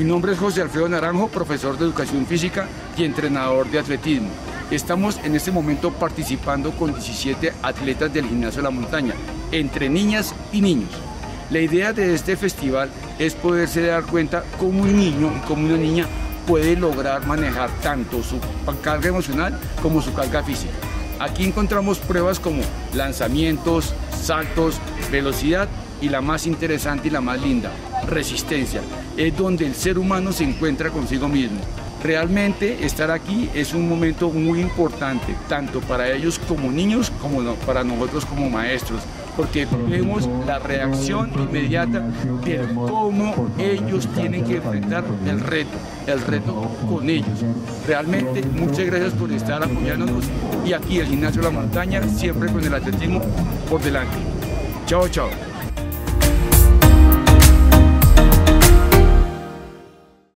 Mi nombre es José Alfredo Naranjo, profesor de educación física y entrenador de atletismo. Estamos en este momento participando con 17 atletas del Gimnasio de la Montaña, entre niñas y niños. La idea de este festival es poderse dar cuenta cómo un niño y cómo una niña puede lograr manejar tanto su carga emocional como su carga física. Aquí encontramos pruebas como lanzamientos, saltos, velocidad y la más interesante y la más linda, resistencia. Es donde el ser humano se encuentra consigo mismo. Realmente estar aquí es un momento muy importante, tanto para ellos como niños, como para nosotros como maestros, porque vemos la reacción inmediata de cómo ellos tienen que enfrentar el reto, el reto con ellos. Realmente muchas gracias por estar apoyándonos y aquí el Gimnasio la Montaña, siempre con el atletismo por delante. Chao, chao.